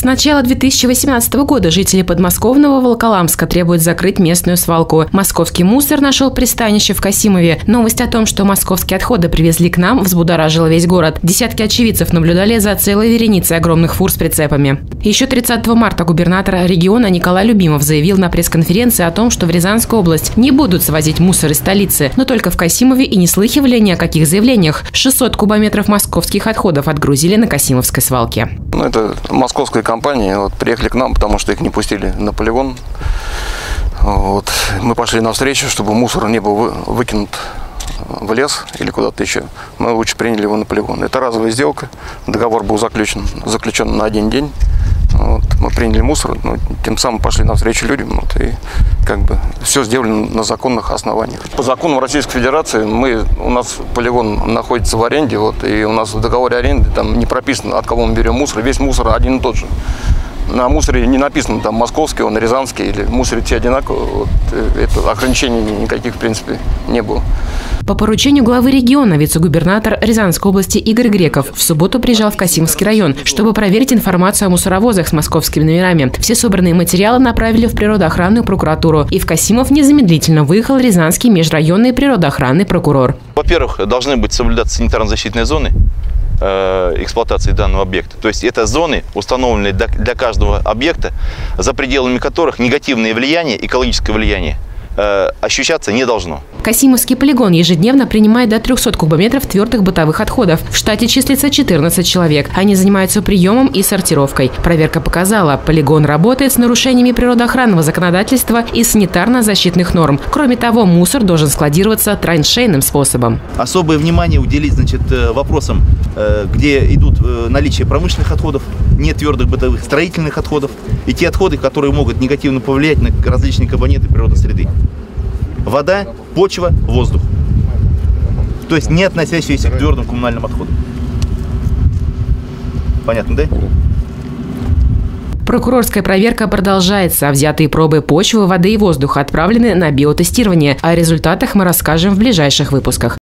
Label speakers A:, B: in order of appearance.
A: С начала 2018 года жители подмосковного Волоколамска требуют закрыть местную свалку. Московский мусор нашел пристанище в Касимове. Новость о том, что московские отходы привезли к нам, взбудоражила весь город. Десятки очевидцев наблюдали за целой вереницей огромных фур с прицепами. Еще 30 марта губернатор региона Николай Любимов заявил на пресс-конференции о том, что в Рязанскую область не будут свозить мусор из столицы, но только в Касимове и не слыхивали ни о каких заявлениях. 600 кубометров московских отходов отгрузили на Касимовской свалке.
B: Ну, это московская компания вот, приехали к нам, потому что их не пустили на полигон. Вот. Мы пошли навстречу, чтобы мусор не был выкинут в лес или куда-то еще. Мы лучше приняли его на полигон. Это разовая сделка. Договор был заключен, заключен на один день. Вот, мы приняли мусор, но тем самым пошли навстречу людям. Вот, и как бы все сделали на законных основаниях. По законам Российской Федерации мы, у нас полигон находится в аренде, вот, и у нас в договоре аренды там не прописано, от кого мы берем мусор. Весь мусор один и тот же на мусоре не написано там московский, он рязанский или мусорить все одинаково. Вот, э, это ограничений никаких, в принципе, не было.
A: По поручению главы региона вице-губернатор Рязанской области Игорь Греков в субботу приезжал в Касимовский район, чтобы проверить информацию о мусоровозах с московскими номерами. Все собранные материалы направили в природоохранную прокуратуру, и в Касимов незамедлительно выехал Рязанский межрайонный природоохранный прокурор.
C: Во-первых, должны быть соблюдаться санитарно-защитные зоны, Э, эксплуатации данного объекта. То есть это зоны, установленные для каждого объекта, за пределами которых негативное влияние, экологическое влияние – Э, ощущаться не должно.
A: Касимовский полигон ежедневно принимает до 300 кубометров твердых бытовых отходов. В штате числится 14 человек. Они занимаются приемом и сортировкой. Проверка показала, полигон работает с нарушениями природоохранного законодательства и санитарно-защитных норм. Кроме того, мусор должен складироваться траншейным способом.
C: Особое внимание уделить значит, э, вопросам, э, где идут наличие промышленных отходов, не твердых бытовых, строительных отходов и те отходы, которые могут негативно повлиять на различные компоненты природной среды вода, почва, воздух. То есть не относящиеся к твердым коммунальным отходам. Понятно, да?
A: Прокурорская проверка продолжается. Взятые пробы почвы, воды и воздуха отправлены на биотестирование. О результатах мы расскажем в ближайших выпусках.